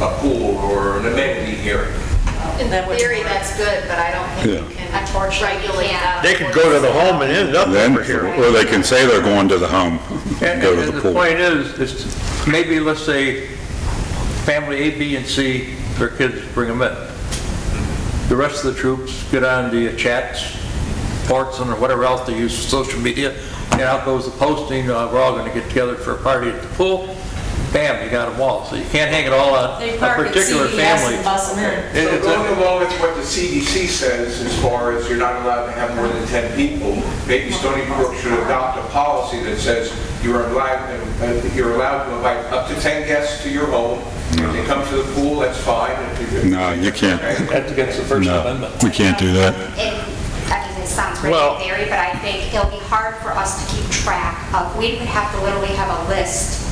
a pool or an amenity hearing. In That would theory, work. that's good, but I don't think you Yeah. can Unfortunately, you regulate that. They could go to the home and end up Then, over here. or they can say they're going to the home, And go to and the the pool. point is, is maybe, let's say, family A, B, and C, their kids bring them in. The rest of the troops get on the chats, ports, and whatever else they use, social media, and out goes the posting, uh, we're all gonna get together for a party at the pool. Bam, you got them all. So you can't hang it all on They a park at particular CVS family. and bus them in. It- So it's a- going along with what the CDC says as far as you're not allowed to have more than 10 people, maybe Stoneybrook should adopt a policy that says you're allowed, uh, you're allowed to invite up to 10 guests to your home. If they come to the pool, that's fine. If you- No, you can't. Okay. That's against the First No, Amendment. we can't do that. It, I mean, it sounds great Well- in theory, but I think it'll be hard for us to keep track of, we would have to literally have a list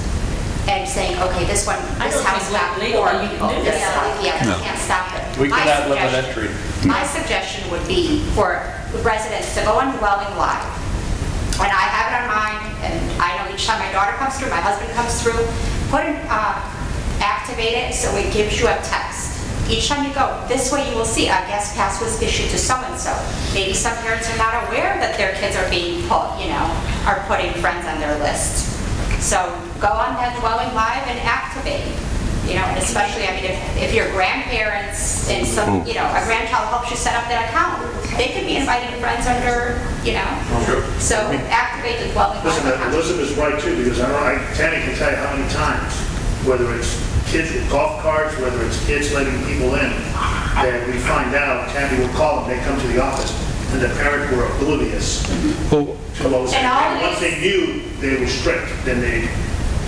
and saying, okay, this one, this don't house think got legally four can people, do this that. stuff, yeah, No. we can't stop it. We My cannot limit suggestion- entry. My suggestion would be for residents to go on DwellingLive, and I have it on mine, and I know each time my daughter comes through, my husband comes through, put in, uh, activate it so it gives you a text. Each time you go, this way you will see a guest pass was issued to so-and-so. Maybe some parents are not aware that their kids are being put, you know, are putting friends on their list. So go on that DwellingLive and activate, you know, and especially, I mean, if, if your grandparents and some, hmm. you know, a grandchild helps you set up that account, they could be inviting friends under, you know, Sure. so activate the dwelling live Listen, account. Elizabeth's right too, because I don't, I, Tammy can tell you how many times, whether it's kids with golf carts, whether it's kids letting people in, that we find out, Tammy will call them, they come to the office, and the parents were oblivious Well, to what was, And all and once they knew, they were strict, then they,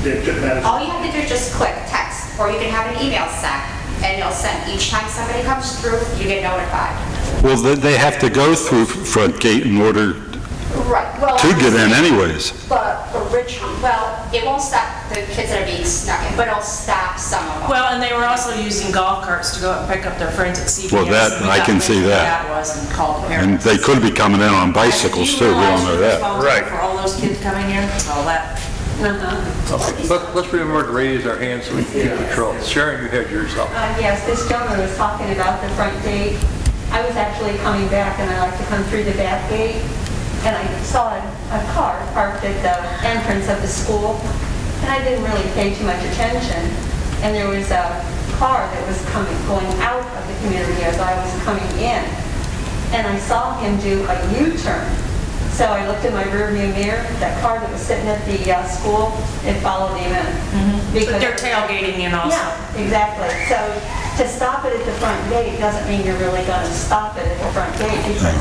they took that as. All you have to do is just click text, or you can have an email sent, and you'll send, each time somebody comes through, you get notified. Well, they they have to go through front gate in order Right, well. to get in anyways. But originally, well, it won't stop the kids that are being snuck in, but it'll stop some of them. Well, and they were also using golf carts to go out and pick up their friends at CVS. Well, that- I can see that. That was and called the And they could be coming in on bicycles too, we don't know that. Right. For all those kids coming in, all that. Okay, Let- let's remember to raise our hands so we can keep control. Sharon, you had yours. Uh, Yes, this gentleman was talking about the front gate. I was actually coming back, and I like to come through the back gate, and I saw a a car parked at the entrance of the school, and I didn't really pay too much attention. And there was a car that was coming, going out of the community as I was coming in, and I saw him do a U-turn. So I looked in my rearview mirror, that car that was sitting at the uh, school, it followed him in. But Because- they're tailgating in also. yeah, exactly. So to stop it at the front gate doesn't mean you're really going to stop it at the front gate because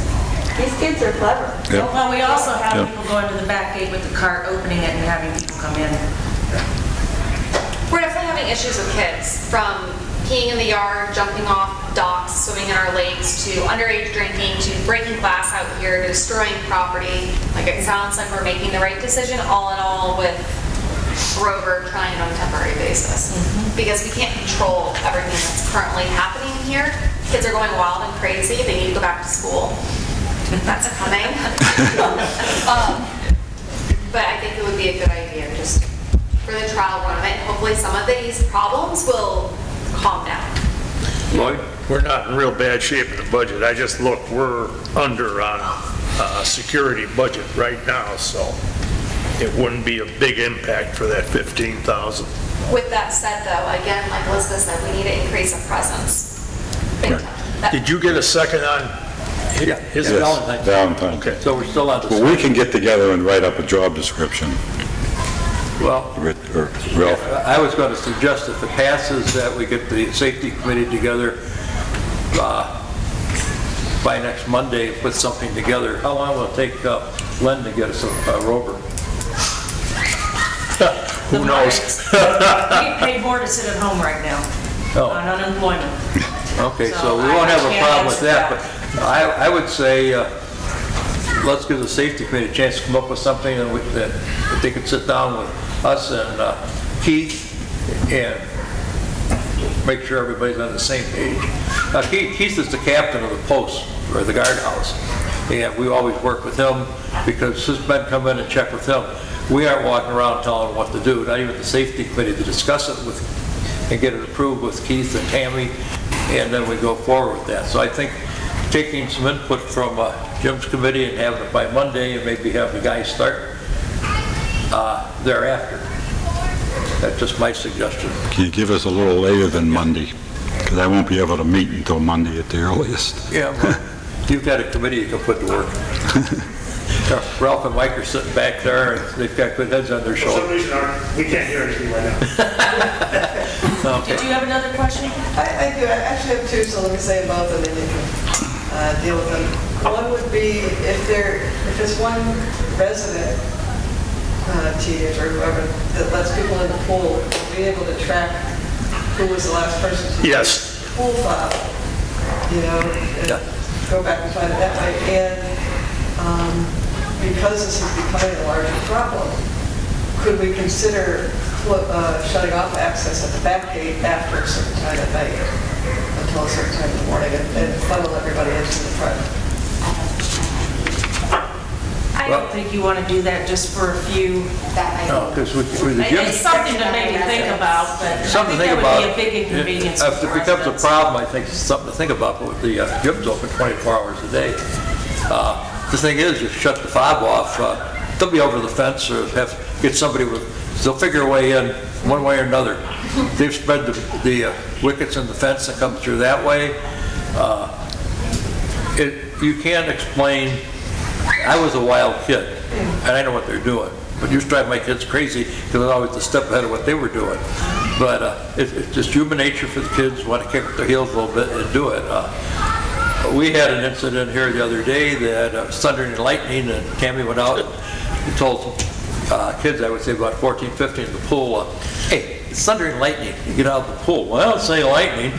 these kids are clever. Yep. Well, we also have Yep. people going to the back gate with the cart, opening it and having people come in. We're definitely having issues with kids, from peeing in the yard, jumping off docks, swimming in our lakes, to underage drinking, to breaking glass out here, to destroying property. Like, it sounds like we're making the right decision, all in all, with Grover trying on a temporary basis. Because we can't control everything that's currently happening here. Kids are going wild and crazy, they need to go back to school. That's coming. Um, But I think it would be a good idea, just for the trial run of it. Hopefully, some of these problems will calm down. Lloyd? We're not in real bad shape in the budget. I just look, we're under on uh security budget right now, so it wouldn't be a big impact for that 15,000. With that said, though, again, like Elizabeth said, we need to increase our presence. Big time. That- Did you get a second on hi- Yeah, his? it's Yes, Valentine's. Valentine. Okay. So we're still on Well, we can get together and write up a job description, Well, Rit- or Ralph. I was going to suggest if it passes that we get the safety committee together uh, by next Monday, and put something together. How long will it take uh, Len to get us a a rover? Who knows? We pay more to sit at home right now Oh. on unemployment. Okay, So so we won't have a problem with that, that. but I, I would say, uh, let's give the safety committee a chance to come up with something that we- that that they could sit down with us and uh, Keith and make sure everybody's on the same page. Now, Keith, Keith is the captain of the post, or the guardhouse, and we always work with him because his men come in and check with him. We aren't walking around telling what to do, not even the safety committee to discuss it with and get it approved with Keith and Tammy, and then we go forward with that. So I think taking some input from uh, Jim's committee and having it by Monday, and maybe have the guys start uh, thereafter. That's just my suggestion. Can you give us a little later than Monday? Because I won't be able to meet until Monday at the earliest. Yeah, well, you've got a committee you can put to work. Ralph and Mike are sitting back there, and they've got good heads on their For some shoulders. reason, our- we can't hear anything right now. Okay. Did you have another question? I, I do, I actually have two, so let me say both and then you can uh, deal with them. One would be if there, if it's one resident, uh, or whoever, that lets people in the pool, be able to track who was the last person to Yes. use the pool file, you know, and Yeah. go back and find it that way. And um, because this is becoming a larger problem, could we consider clo- uh, shutting off access at the back gate after a certain time at night, until a certain time in the morning, and and funnel everybody into the front? I don't think you want to do that just for a few. That No, because with with the It's gym, something to maybe think about, but I something to think think that about. would be a big inconvenience. If for it becomes a residents. problem, I think it's something to think about, but with the uh, gym's open 24 hours a day. Uh, The thing is, you shut the fob off, uh, they'll be over the fence or have, get somebody with, they'll figure a way in, one way or another. They've spread the the uh, wickets in the fence and come through that way. Uh, It, you can't explain, I was a wild kid, and I know what they're doing, but you drive my kids crazy because they're always a step ahead of what they were doing. But uh, it- it's just human nature for the kids, want to kick up their heels a little bit and do it. Uh, We had an incident here the other day that uh, thunder and lightning, and Tammy went out and told uh, kids, I would say about 14, 15 in the pool, uh, hey, it's thunder and lightning, you get out of the pool. Well, it's say lightning.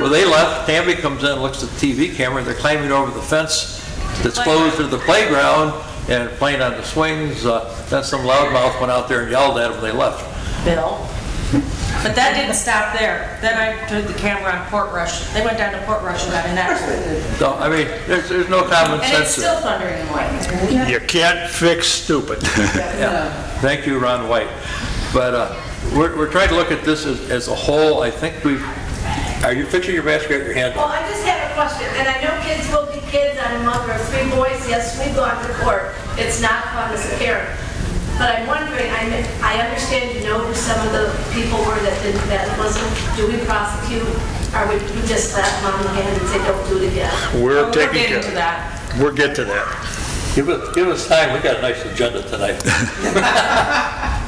Well, they left, Tammy comes in, looks at the TV camera, they're climbing over the fence that's closed to the playground and playing on the swings. Uh, Then some loudmouth went out there and yelled at them, they left. Bill. But that didn't stop there. Then I took the camera on Port Rush. They went down to Port Rush and got an accident. So, I mean, there's, there's no common And it's sense. still thundering and lightning. You can't fix stupid. Yeah, thank you, Ron White. But uh, we're, we're trying to look at this as, as a whole. I think we've, are you fixing your basket, your hand Well. I just have a question, and I know kids will be kids, I'm a mother of three boys, yes, we've gone to court, it's not fun as a parent. But I'm wondering, I, mean, I understand you know who some of the people were that did, that wasn't, do we prosecute? Or would we just slap mom on the hand and say, don't do it again? We're taking We're taking getting care. to that. We'll get to that. Give us, give us time, we got a nice agenda tonight.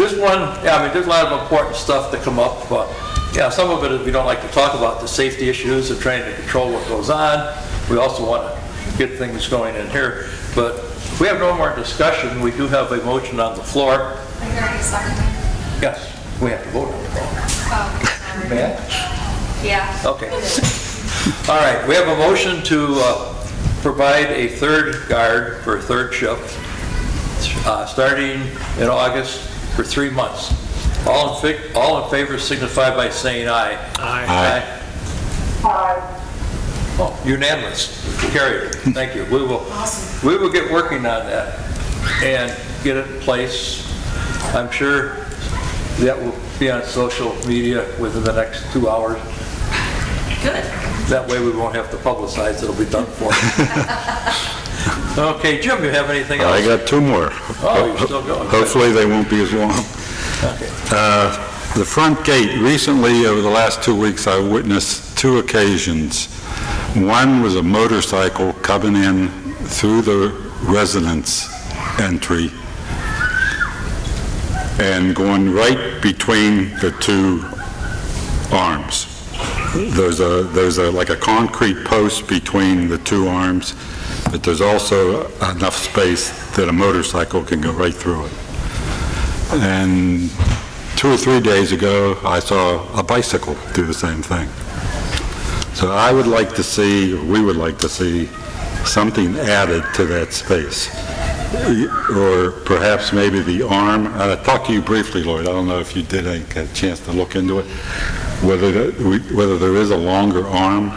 This one, yeah, I mean, there's a lot of important stuff to come up. uh, Yeah, some of it is we don't like to talk about, the safety issues and trying to control what goes on. We also want to get things going in here. But if we have no more discussion, we do have a motion on the floor. Are you already seconding? Yes, we have to vote on it. Oh. May I? Yeah. Okay. All right, we have a motion to uh, provide a third guard for a third shift, uh, starting in August for three months. All in fa, all in favor signify by saying aye. Aye. Aye. Oh, unanimous, carried, thank you. We will, awesome. we will get working on that and get it in place. I'm sure that will be on social media within the next two hours. Good. That way we won't have to publicize, it'll be done for. Okay, Jim, you have anything else? I got two more. Oh, you're still going. Hopefully, they won't be as long. Uh, The front gate, recently, over the last two weeks, I witnessed two occasions. One was a motorcycle coming in through the residence entry and going right between the two arms. There's a, there's a, like a concrete post between the two arms, but there's also enough space that a motorcycle can go right through it. And two or three days ago, I saw a bicycle do the same thing. So I would like to see, we would like to see, something added to that space. Or perhaps maybe the arm, I talked to you briefly, Lloyd, I don't know if you did uh, get a chance to look into it, whether, the- whether there is a longer arm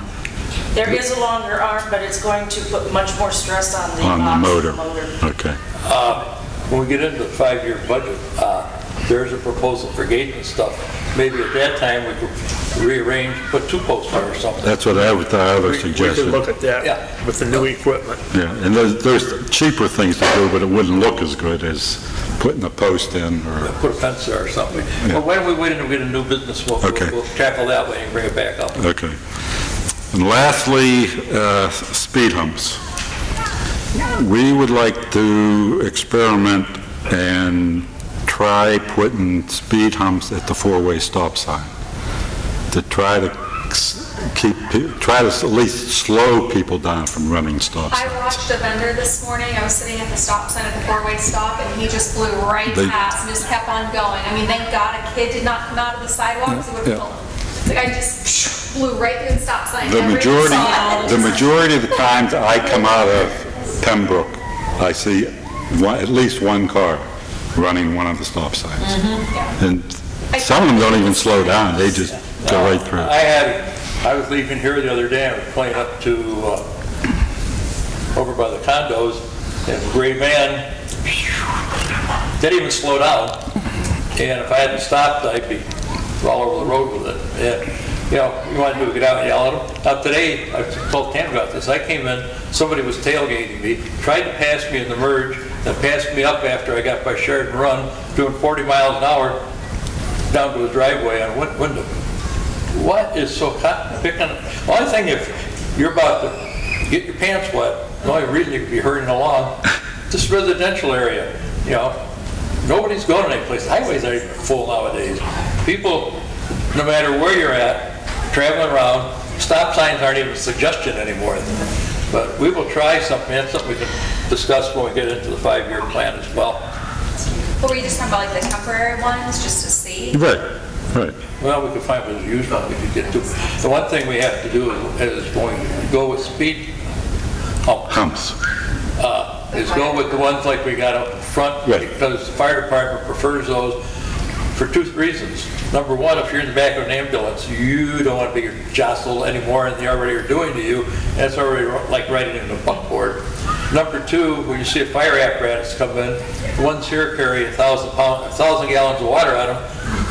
There is a longer arm, but it's going to put much more stress on the on the motor. motor. Okay. Uh, When we get into the five-year budget, uh, there's a proposal for gate and stuff. maybe at that time, we could rearrange, put two posts there or something. That's what I would, I We would we could look at Yeah. that with the new equipment. Yeah, and there's, there's cheaper things to do, but it wouldn't look as good as putting a post in or, Put a fence there or something. Yeah. Well, why don't we wait until we get a new business, we'll, Okay. we'll tackle that way and bring it back up. okay. And lastly, uh, speed humps. We would like to experiment and try putting speed humps at the four-way stop sign to try to keep, try to at least slow people down from running stop I watched a vendor this morning, I was sitting at the stop sign at the four-way stop, and he just blew right They- past and just kept on going. I mean, thank God a kid did not come out of the sidewalk, 'cause he would Yeah. have fallen. The guy just blew right through the stop sign. The majority, the majority of the times I come out of Pembroke, I see one, at least one car running one of the stop signs. And some of them don't even slow down, they just go right through. I had, I was leaving here the other day, I was playing up to, uh, over by the condos, and a gray van, didn't even slow down. And if I hadn't stopped, I'd be all over the road with it. And, you know, you want to do, get out and yell at them. Now, today, I told Cam about this, I came in, somebody was tailgating me, tried to pass me in the merge, then passed me up after I got by Sheridan Run, doing 40 miles an hour down to the driveway on Win- Wyndham. What is so cotton? The only thing, if you're about to get your pants wet, the only reason you could be hurrying along, this residential area, you know, nobody's going anyplace. Highways are full nowadays. People, no matter where you're at, traveling around, stop signs aren't even a suggestion anymore. But we will try something, that's something we can discuss when we get into the five-year plan as well. But were you just talking about like the temporary ones, just to see? Right, right. Well, we could find a used one we could get to. The one thing we have to do is, is going, go with speed humps. Humps. Uh, Is go with the ones like we got up front, Right. because the fire department prefers those for two reasons. Number one, if you're in the back of an ambulance, you don't want to be jostled any more than they already are doing to you. That's already like riding in a buckboard. Number two, when you see a fire apparatus come in, the ones here carry a thousand pound, a thousand gallons of water on them,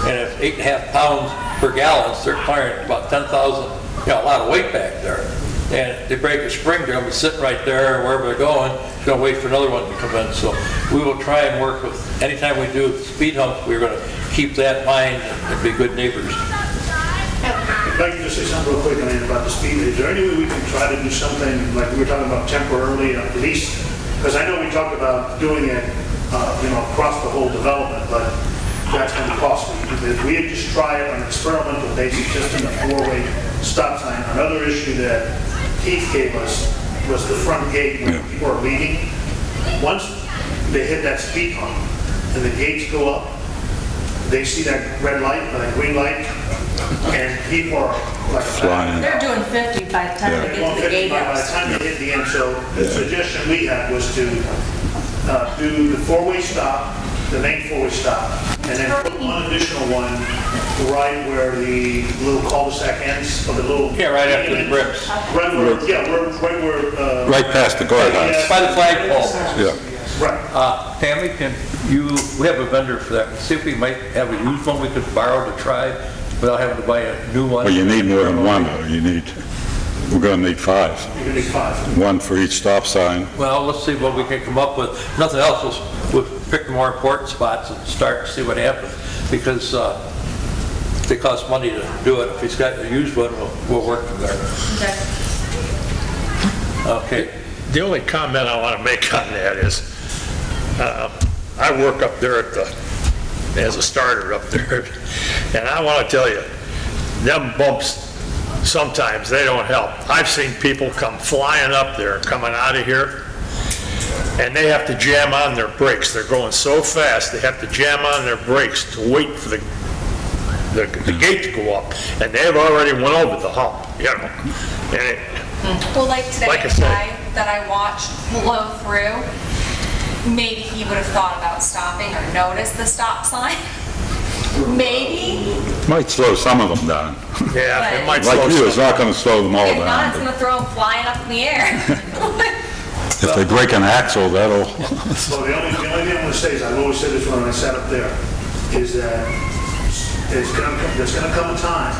and if eight and a half pounds per gallon, they're carrying about 10,000, you know, a lot of weight back there. And they break a spring, they're gonna be sitting right there, wherever they're going, gonna wait for another one to come in. So we will try and work with, anytime we do speed humps, we're gonna keep that in mind and be good neighbors. If I could just say something real quick, I mean, about the speed, is there any way we can try to do something, like we were talking about temporarily, at least, because I know we talked about doing it, uh, you know, across the whole development, but that's going to be costly. If we had just tried it on an experimental basis, just in a four-way stop sign, another issue that Keith gave us was the front gate when people are leaving. Once they hit that speed hump and the gates go up, they see that red light or that green light, and people are like. Flying. They're doing 50 by the time they get to the gate By the house. time they hit the end, so the suggestion we had was to uh, do the four-way stop, the main four-way stop, and then put one additional one right where the little cul-de-sac ends, or the little... Yeah, right after the bricks. Right where, yeah, where- right where... uh, Right past the guardhouse. By the flagpole. Yeah. Right. Uh, Tammy, can you, we have a vendor for that. See if we might have a used one we could borrow to try without having to buy a new one. Well, you need more than one, though. You need, we're gonna need five. You're gonna need five. One for each stop sign. Well, let's see what we can come up with. Nothing else, we'll, we'll pick the more important spots and start to see what happens. Because, uh, they cost money to do it. If he's got a used one, we'll, we'll work from there. Okay. Okay. The only comment I want to make on that is, uh, I work up there at the, as a starter up there, and I want to tell you, them bumps, sometimes they don't help. I've seen people come flying up there, coming out of here, and they have to jam on their brakes. They're going so fast, they have to jam on their brakes to wait for the, the the gate to go up, and they've already went over the hump, you know? And it, Well, like today, Like I the said. guy that I watched blow through, maybe he would have thought about stopping or noticed the stop sign. Maybe. Might slow some of them down. yeah, it might slow Like you, it's not gonna slow them all If not, it's down. gonna throw him flying up in the air. but If they break an axle, that'll, So the only, the only thing I'm gonna say is, I've always said this when I sat up there, is that it's gonna, come- there's gonna come a time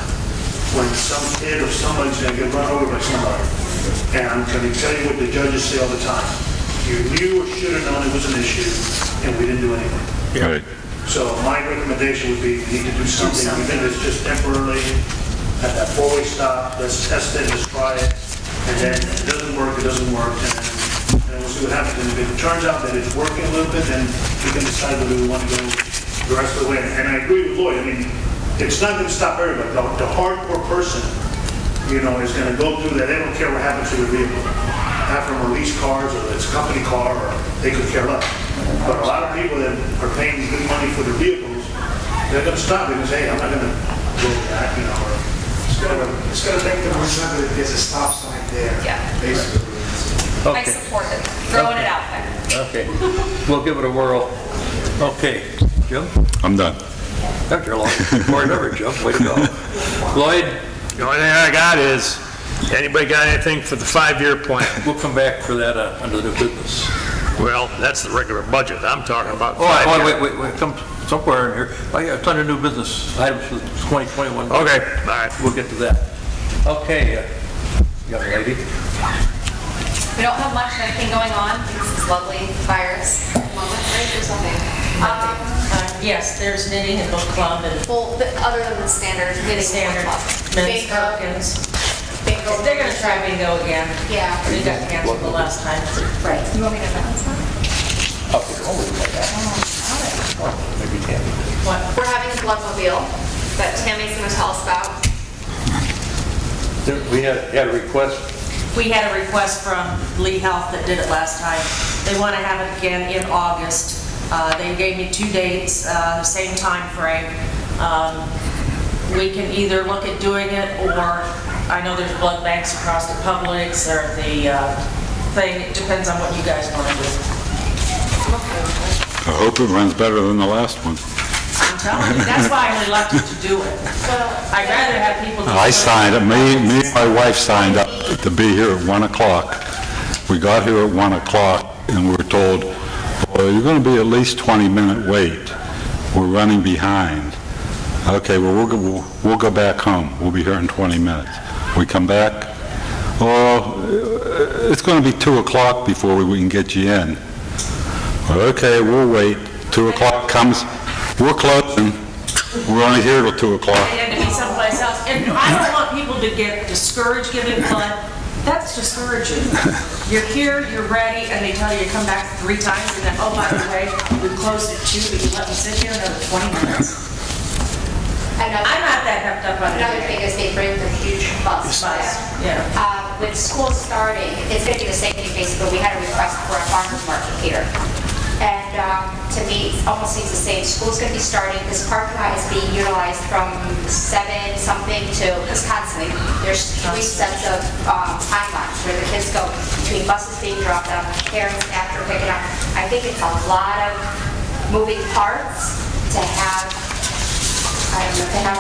when some kid or somebody's gonna get run over by somebody. And I'm gonna tell you what the judges say all the time. You knew or should have known it was an issue, and we didn't do anything. Right. So my recommendation would be, we need to do something, even if it's just temporarily, at that four-way stop, let's test it, let's try it, and then if it doesn't work, it doesn't work, and then and we'll see what happens. And if it turns out that it's working a little bit, then we can decide whether we want to go the rest of the way. And I agree with Lloyd, I mean, it's not going to stop everybody. The the hardcore person, you know, is going to go through that, they don't care what happens to their vehicle. Half of them are leased cars, or it's a company car, or they could care less. But a lot of people that are paying good money for their vehicles, they're going to stop because, hey, I'm not going to go back, that, you know, or It's gonna, it's gonna make them remember that there's a stop sign there. Yeah. Basically. I Okay, support it, throwing it out there. okay. We'll give it a whirl. Okay, Jim? I'm done. That's your long, board member, Jim, way to go. Lloyd, The only thing I got is, anybody got anything for the five-year plan? we'll come back for that uh, under the new business. Well, that's the regular budget. I'm talking about Oh, wait, wait, wait, wait, come somewhere in here. Oh, yeah, it's under new business, items for 2021. Okay, all right. We'll get to that. Okay, uh, young lady. We don't have much anything going on, this is lovely virus moment, right, or something. Um, Uh, Yes, there's knitting and book club and Well, the- other than the standard, knitting standard club. men's Bingo. Perkins. Bingo. They're gonna try bingo again. Yeah. They got canceled the last time. Right. You want me to announce that? Maybe you can. What? We're having a bloodmobile that Tammy's gonna tell us about. We had, had a request, We had a request from Lee Health that did it last time. They want to have it again in August. Uh, They gave me two dates, uh, the same time frame. Um, We can either look at doing it, or I know there's blood banks across the Publix, or the uh, thing, it depends on what you guys want to do. I hope it runs better than the last one. I'm telling you, that's why I'm reluctant to do it. So I'd rather have people. do I signed, up. me, me and my wife signed up to be here at 1 o'clock. We got here at 1 o'clock and we were told, well, you're going to be at least 20-minute wait. We're running behind. Okay, well, we'll, go- we'll, we'll go back home. We'll be here in 20 minutes. We come back, well, it's going to be 2 o'clock before we can get you in. Okay, we'll wait. 2 o'clock comes, we're closing. We're only here till 2 o'clock. They had to be someplace else. And I don't want people to get discouraged giving blood. That's discouraging. You're here, you're ready, and they tell you to come back three times, and then, oh, by the way, we closed at two, but you let me sit here another 20 minutes. I'm Another not that hepped up on another thing is they bring the huge bus there. Yeah. Uh, With school starting, it's going to be the same thing basically, we had a request for a farmer's market here. And um, to me, almost seems the same, school's going to be starting, this parking lot is being utilized from seven something to, because constantly, there's three sets of um, timelines where the kids go between buses being dropped off, parents after picking up. I think it's a lot of moving parts to have know, to have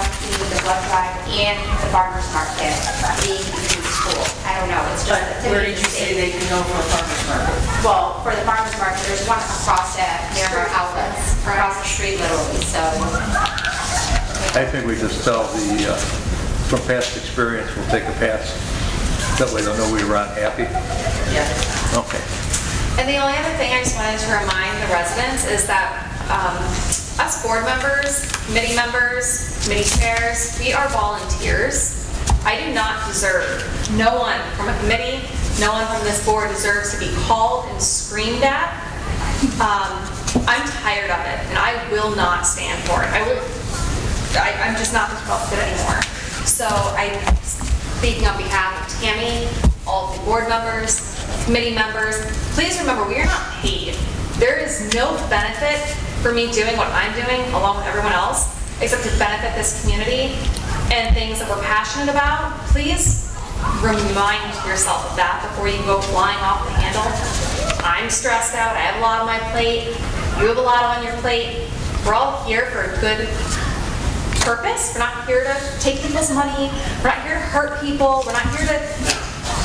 the blood drive and the farmer's market being school. I don't know, it's just. But to where did you say they can go for a farmer's market? Well, for the farmer's market, there's one across that, near our outlets, across the street literally, so. I think we just tell the, uh, from past experience, we'll take a pass. That way they'll know we were unhappy. Yeah. Okay. And the only other thing I just wanted to remind the residents is that um, us board members, committee members, committee chairs, we are volunteers. I do not deserve, no one from a committee, no one from this board deserves to be called and screamed at. Um, I'm tired of it, and I will not stand for it. I will, I, I'm just not this fit anymore. So I, speaking on behalf of Tammy, all the board members, committee members, please remember, we are not paid. There is no benefit for me doing what I'm doing along with everyone else, except to benefit this community and things that we're passionate about. Please remind yourself of that before you go flying off the handle. I'm stressed out, I have a lot on my plate, you have a lot on your plate. We're all here for a good purpose. We're not here to take people's money. We're not here to hurt people. We're not here to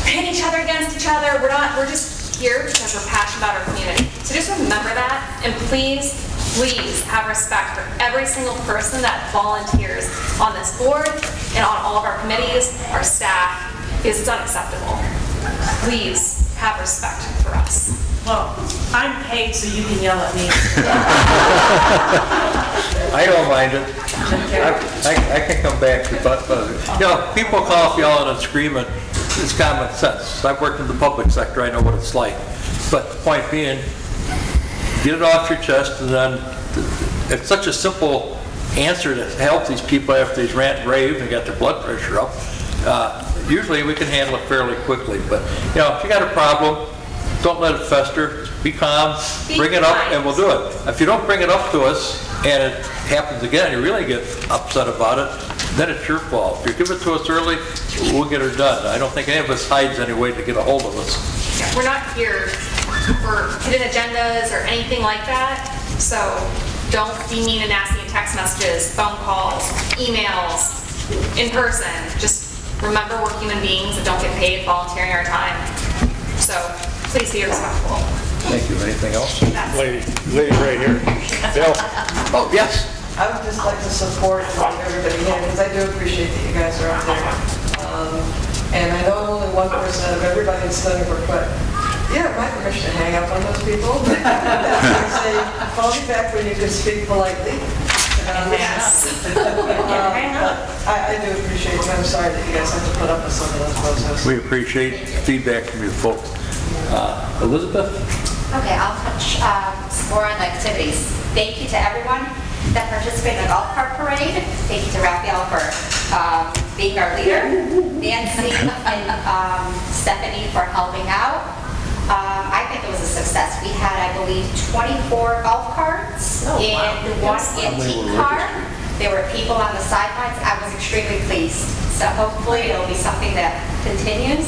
pit each other against each other. We're not, we're just here because we're passionate about our community. So just remember that, and please please have respect for every single person that volunteers on this board and on all of our committees, our staff, because it's unacceptable. Please have respect for us. Well, I'm paid so you can yell at me. I don't mind it. I, I- I can come back, but, but, you know, people call off yelling and screaming, it's common sense. I've worked in the public sector, I know what it's like. But the point being, get it off your chest, and then, it's such a simple answer to help these people after these rant and rave and got their blood pressure up. Uh, Usually, we can handle it fairly quickly, but, you know, if you got a problem, don't let it fester, be calm, Be bring it up, and we'll do it. If you don't bring it up to us, and it happens again, you really get upset about it, then it's your fault. If you give it to us early, we'll get her done. I don't think any of us hides any way to get a hold of us. We're not here for hidden agendas or anything like that, so don't be mean and nasty in text messages, phone calls, emails, in person. Just remember, we're human beings that don't get paid volunteering our time. So please be respectful. Thank you. Anything else? Lady, lady right here. Bill? Oh, yes. I would just like to support everybody here, because I do appreciate that you guys are out there. Um, And I know only one person out of everybody in Stoneybrook, but yeah, my permission to hang up on those people. They say, call me back when you can speak politely. Um, Yes. um, but I, I do appreciate it. I'm sorry that you guys have to put up with some of those processes. We appreciate feedback from you folks. Uh, Elizabeth? Okay, I'll touch um, more on the activities. Thank you to everyone that participated in the golf cart parade. Thank you to Raphael for um, being our leader, Nancy and um, Stephanie for helping out. Um, I think it was a success. We had, I believe, 24 golf carts and one antique car. There were people on the sidelines. I was extremely pleased. So hopefully it'll be something that continues.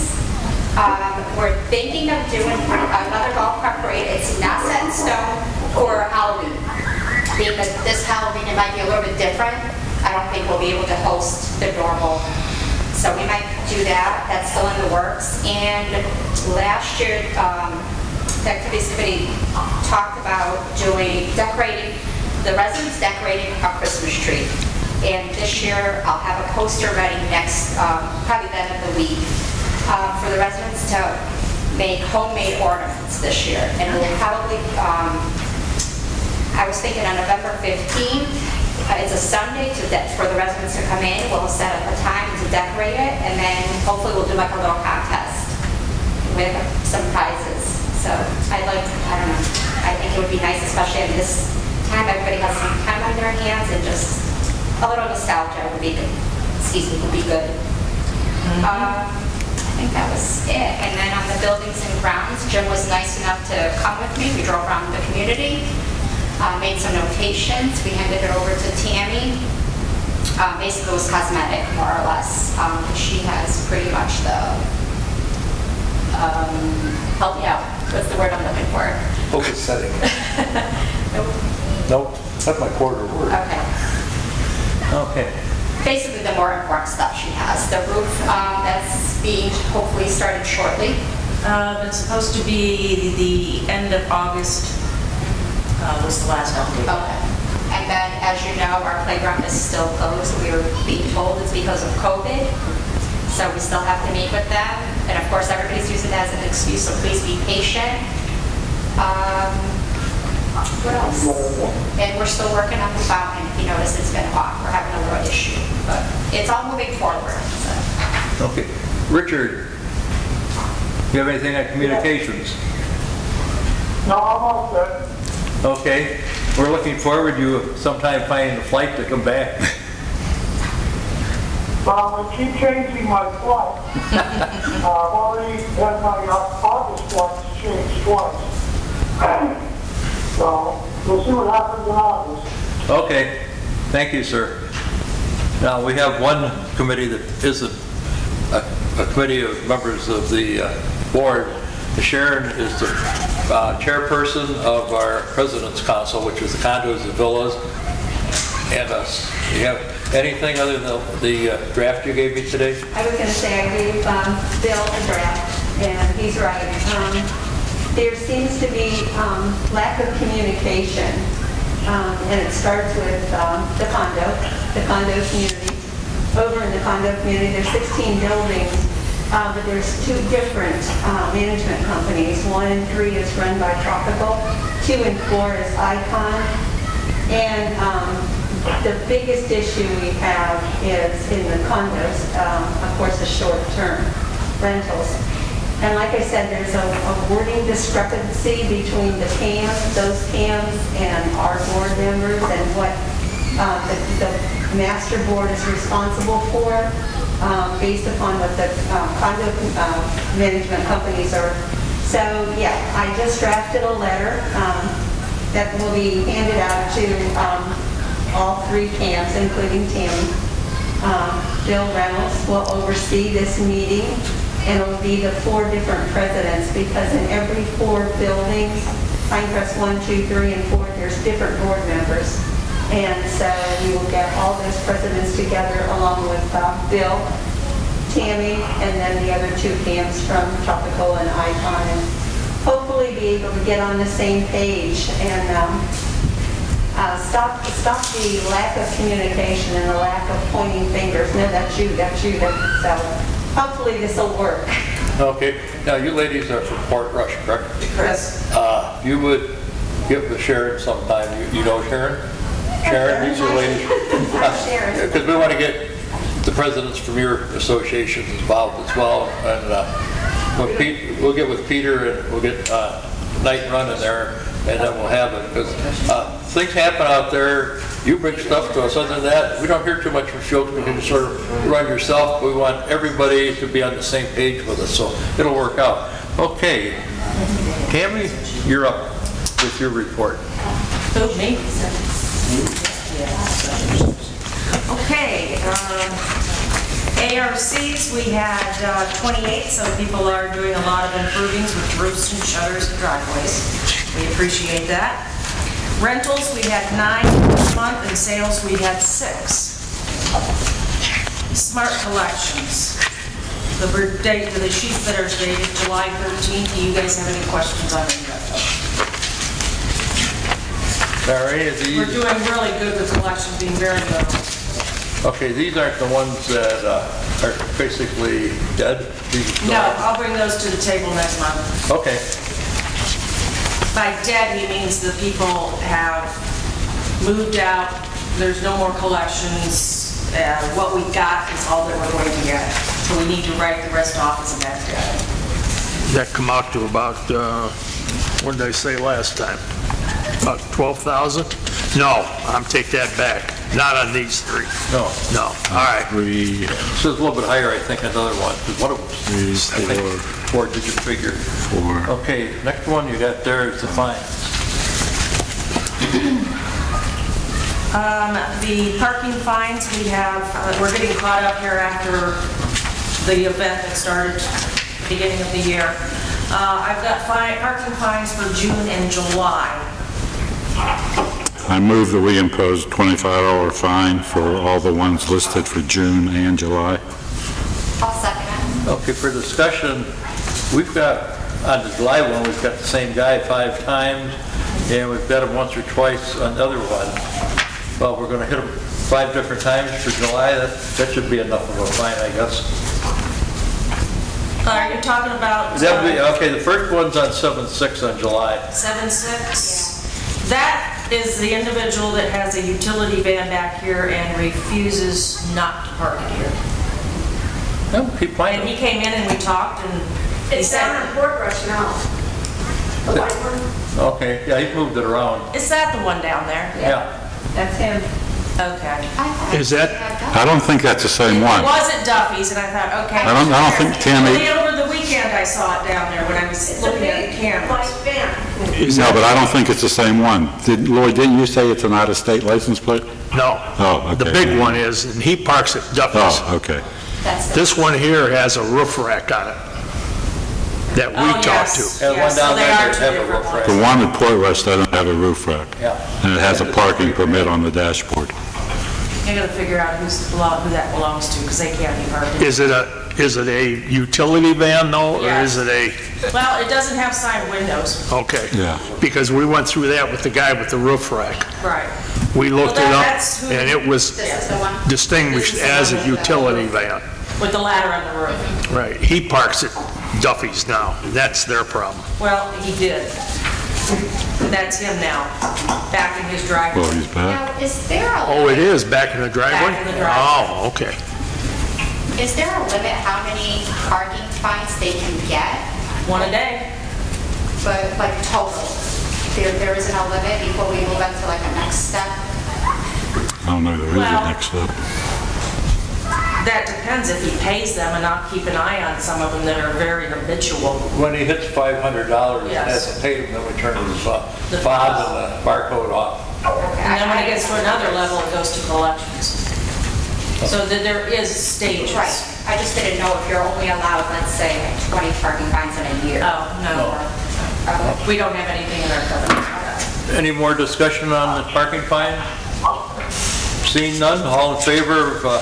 Um, We're thinking of doing another golf cart parade. It's not set in stone for Halloween. Because this Halloween, it might be a little bit different. I don't think we'll be able to host the normal. So we might do that. That's still in the works. And last year, um, the activities committee talked about doing, decorating, the residents decorating a Christmas tree. And this year, I'll have a poster ready next, um, probably the end of the week, um, for the residents to make homemade ornaments this year. And we'll probably, um, I was thinking on November 15th, uh, it's a Sunday to, for the residents to come in, we'll set up a time to decorate it, and then hopefully we'll do like a little contest with some prizes. So I'd like, I don't know, I think it would be nice, especially at this time, everybody has some time on their hands, and just a little nostalgia would be good, excuse me, would be good. Uh, I think that was it. And then on the buildings and grounds, Jim was nice enough to come with me. We drove around the community, uh, made some notations. We handed it over to Tammy. Uh, Basically, it was cosmetic, more or less. Um, She has pretty much the, um, help me out, what's the word I'm looking for? Focus setting. Nope, Nope. that's my quarter word. Okay. Okay. Basically, the more important stuff she has. The roof um, that's being hopefully started shortly. Uh, It's supposed to be the end of August uh, was the last update. Okay. And then, as you know, our playground is still closed. We were being told it's because of COVID, so we still have to meet with them. And of course, everybody's using it as an excuse, so please be patient. Um, What else? And we're still working on the fountain. If you notice, it's been off. We're having a little issue, but it's all moving forward, so. Okay. Richard, do you have anything on communications? No, I'm all set. Okay, we're looking forward to you sometime finding a flight to come back. Well, I keep changing my flight. Uh, I've already had my uh, August flights changed twice. So, we'll see what happens in August. Okay, thank you, sir. Now, we have one committee that isn't a a committee of members of the uh, board. Sharon is the uh, chairperson of our President's Council, which is the condos and villas, and us. Do you have anything other than the uh, draft you gave me today? I was going to say, I gave um, Bill a draft, and he's right. Um, There seems to be um, lack of communication um, and it starts with um, the condo, the condo community. Over in the condo community, there's 16 buildings, uh, but there's two different uh, management companies. One and three is run by Tropical, two and four is Icon. And um, the biggest issue we have is in the condos, um, of course, the short-term rentals. And like I said, there's a a wording discrepancy between the CAMs, those CAMs, and our board members, and what uh, the the master board is responsible for, um, based upon what the uh, condo uh, management companies are. So, yeah, I just drafted a letter um, that will be handed out to um, all three CAMs, including Tammy. Um, Bill Reynolds will oversee this meeting, and it'll be the four different presidents, because in every four buildings, Pinecrest 1, 2, 3, and 4, there's different board members. And so we will get all those presidents together along with uh, Bill, Tammy, and then the other two CAMs from Tropical and Icon, and hopefully be able to get on the same page and um, uh, stop, stop the lack of communication and the lack of pointing fingers. No, that's you, that's you, that's, so hopefully this will work. Okay, now you ladies are from Port Rush, correct? Chris? Uh, You would give the Sharon sometime, You- you know Sharon? Sharon, these are ladies. Hi, Sharon. Because we want to get the presidents from your associations involved as well. And uh, when Pete, we'll get with Peter and we'll get uh, Night Run in there and then we'll have it. Because things happen out there, you bring stuff to us. Other than that, we don't hear too much from folks. We can sort of run yourself. We want everybody to be on the same page with us, so it'll work out. Okay. Tammy, you're up with your report. Who, me? Okay, um, ARCs, we had uh, 28, so people are doing a lot of improvings with roofs and shutters and driveways. We appreciate that. Rentals, we had nine this month, and sales, we had six. Smart collections. The date, the sheet that are dated July 13th, do you guys have any questions on any of those? Larry, are We're these, doing really good with collection, being very good. okay, these aren't the ones that uh, are basically dead? These are No, I'll bring those to the table next month. Okay, By dead, he means the people have moved out, there's no more collections, uh, what we got is all that we're going to get. So we need to write the rest off as a bad debt. That come out to about, uh, what did I say last time? About 12,000? No, I'm take that back. Not on these three. no, No. All right. Three, this is a little bit higher, I think, another one, because one of them, three, I think, four, four-digit figure. four. Okay, next one you got there is the fines. Um, The parking fines, we have, uh, we're getting caught up here after the event that started beginning of the year. Uh, I've got fine, parking fines for June and July. I move that we impose $25 fine for all the ones listed for June and July. I'll second. Okay, for discussion, we've got, on the July one, we've got the same guy five times, and we've got him once or twice on the other one. Well, we're gonna hit him five different times for July, that, that should be enough of a fine, I guess. Are you talking about? That would be, okay, the first one's on seven six on July. Seven six. That is the individual that has a utility van back here and refuses not to park it here. Oh, no, keep And he came in and we talked and he It's down said, on Port Rush now. The white one? Okay, yeah, he moved it around, is that the one down there? yeah. That's him. Okay. Is that, I don't think that's the same one. It was at Duffy's and I thought, okay. I don't- I don't think Tammy- Only over the weekend I saw it down there when I was looking at the big cameras. white No, but I don't think it's the same one. Did, Lloyd, didn't you say it's an out-of-state license plate? no. Oh, The okay. big one is, and he parks at Duffy's. Oh, okay. That's the This one here has a roof rack on it that we Oh, talked yes. to. And one Yes, so down they there are does two have a different roof ones. The rack. one at Port Rush doesn't have a roof rack. Yeah. And it has a parking permit on the dashboard. They gotta figure out who's, belong- who that belongs to, because they can't be parked. in- Is it a, is it a utility van though, or is it a, Well, it doesn't have side windows. okay. Yeah. Because we went through that with the guy with the roof rack. Right. We looked it Well, up, that- that's who- and it was This is the one? distinguished This is the as a one with the- utility van. With the ladder on the roof. Right, he parks at Duffy's now, that's their problem. Well, he did. That's him now, back in his driveway. Well, he's back. Now, is there a, Oh, it is, back in the driveway? Back in the driveway. Oh, okay. is there a limit how many parking fines they can get? One a day. But like total? There, there isn't a limit before we move on to like a next step? I don't know, there is a Well- next step. That depends if he pays them, and I'll keep an eye on some of them that are very habitual. When he hits $500 and Yes. has to pay him, then we turn his uh, The fob and the barcode off. And then when it gets to another level, it goes to collections. So that there is stages. Right, I just didn't know if you're only allowed, let's say, 20 parking fines in a year. Oh, no. Oh, We don't have anything in our covenant. Any more discussion on the parking fine? Seeing none, all in favor of uh,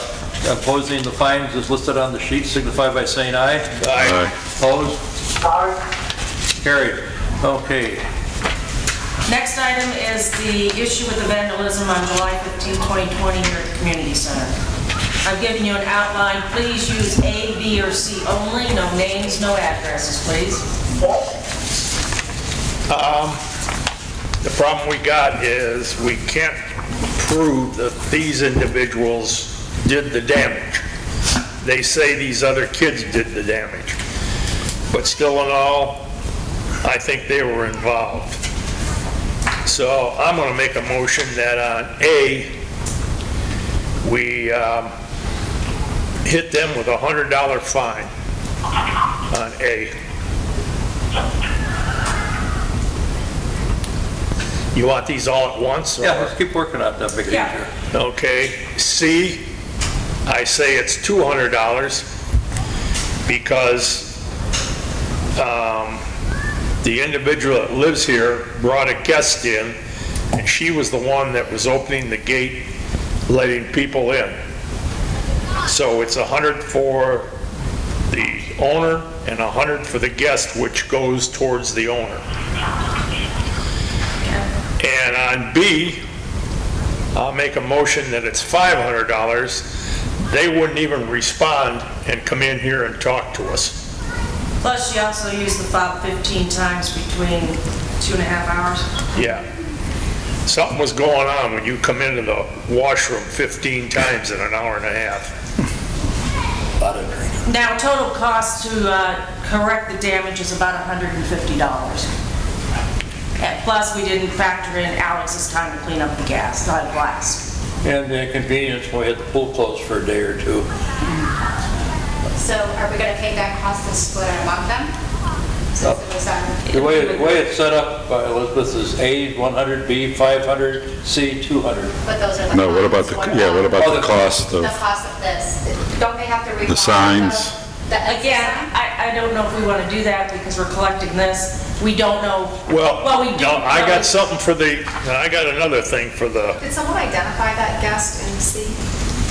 imposing the fines as listed on the sheet signify by saying aye. Aye. Opposed? Aye. Carried. Okay. Next item is the issue with the vandalism on July 15, 2020 here at the community center. I've given you an outline. Please use A, B, or C only. No names, no addresses, please. Um, The problem we got is we can't prove that these individuals did the damage. They say these other kids did the damage. But still in all, I think they were involved. So I'm going to make a motion that on A, we um, hit them with a $100 fine on A. You want these all at once? or- Yeah, let's keep working on that, make it Yeah. easier. Okay, C, I say it's $200 because um, the individual that lives here brought a guest in, and she was the one that was opening the gate, letting people in. So it's 100 for the owner and 100 for the guest, which goes towards the owner. And on B, I'll make a motion that it's $500. They wouldn't even respond and come in here and talk to us. Plus, she also used the fob 15 times between two and a half hours. Yeah. Something was going on when you come into the washroom 15 times in an hour and a half. Now, total cost to uh, correct the damage is about $150. And plus, we didn't factor in Alex's time to clean up the gas, not glass. And the inconvenience when we had the pool closed for a day or two. So are we gonna take that cost and split it among them? Since it The way, the way it's set up, uh, Elizabeth, is A 100, B 500, C 200. but those are the. No, what about the, fines. yeah, what Oh, about the- the cost The of, cost of this, don't they have to require? signs. the- the- Again, I, I don't know if we want to do that because we're collecting this. We don't know. Well, well, we do. no, I know- got something for the, I got another thing for the, Did someone identify that guest in C?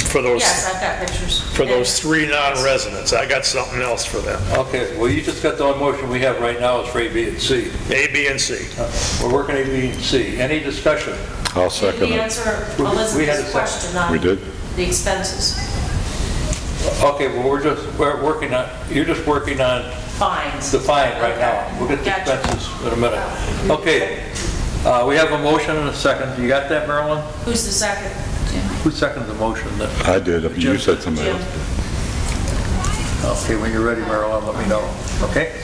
for those, Yes, I've got pictures. for those three non-residents. I got something else for them. Okay, well, you just got the only motion we have right now is for A, B, and C. A, B, and C. Uh, we're working A, B, and C. Any discussion? I'll Did second we it. answer We- we had a Elizabeth's second. question on We did? the expenses? Okay, well, we're just, we're working on, you're just working on Fines. the fine right now. We'll get the Gotcha. expenses in a minute. Okay, uh, we have a motion and a second. You got that, Marilyn? Who's the second? Who seconded the motion? then? I did, you said somebody Jim. else. Okay, when you're ready, Marilyn, let me know, okay?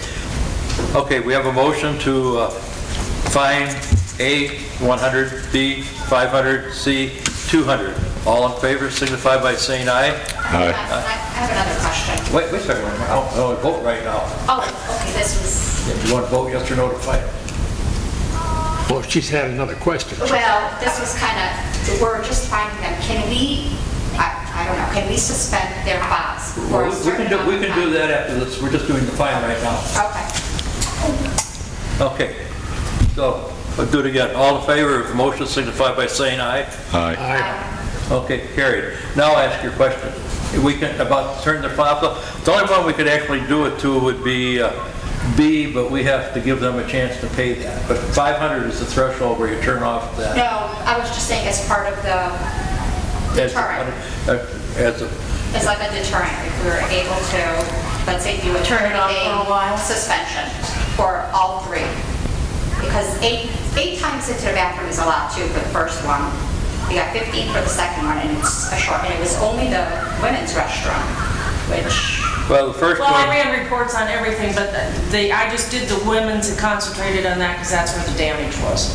Okay, we have a motion to uh, fine A 100, B 500, C 200. All in favor signify by saying aye. Aye. I have another question. Wait, wait a second, I don't, I don't vote right now. Oh, okay, this was, If you want to vote yes or no to fight. Well, she's had another question. well, this was kind of, we're just finding them, can we, I, I don't know, can we suspend their fines? for Well, a We we can do, we amount of can do that after this, we're just doing the fine right now. Okay. Okay, so, we'll do it again. All in favor of the motion signify by saying aye. Aye. I- Okay, carried. Now I'll ask your question. We can, about turn the fob off, the only one we could actually do it to would be uh, B, but we have to give them a chance to pay that. But 500 is the threshold where you turn off that. No, I was just saying as part of the As a- deterrent. uh, As a, It's like a deterrent, if we were able to, let's say, do a Turn it off for a while? suspension for all three. Because eight, eight times into the bathroom is allowed too for the first one. You got 15 for the second one, and it's a short, and it was only the women's restroom, which, well, the first Well, I one, ran reports on everything, but the, I just did the women's and concentrated on that because that's where the damage was.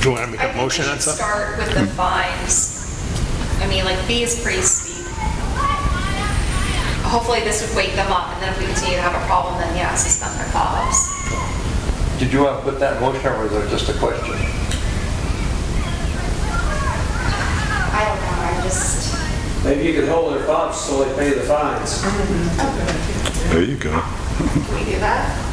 Do you want to make I a think we motion on should something? start with the fines. I mean, like, B is pretty steep. Hopefully this would wake them up, and then if we continue to have a problem, then yeah, suspend their fobs. did you want to put that in motion or was it just a question? I don't know, I just, Maybe you could hold their fobs so they pay the fines. There you go. Can we do that?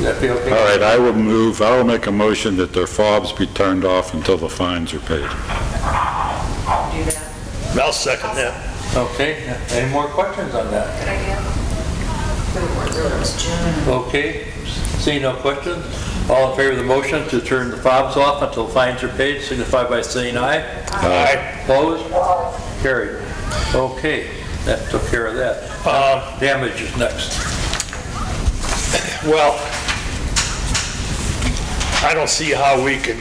Would be okay? All right, I will move, I will make a motion that their fobs be turned off until the fines are paid. Do that. I'll second that. Okay, any more questions on that? Good idea. Okay, seeing no questions, all in favor of the motion to turn the fobs off until fines are paid, signify by saying aye. Aye. Opposed? Carried. Okay, that took care of that. Uh, Damage is next. Well, I don't see how we can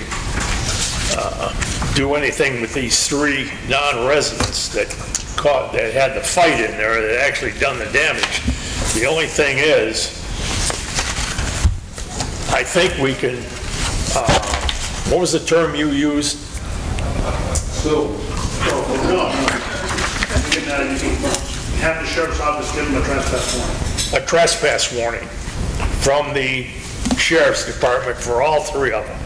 uh, do anything with these three non-residents that caught, that had the fight in there, that actually done the damage. The only thing is, I think we can, uh, what was the term you used? So, no, no. You can, you can have the sheriff's office give them a trespass warning. A trespass warning from the sheriff's department for all three of them.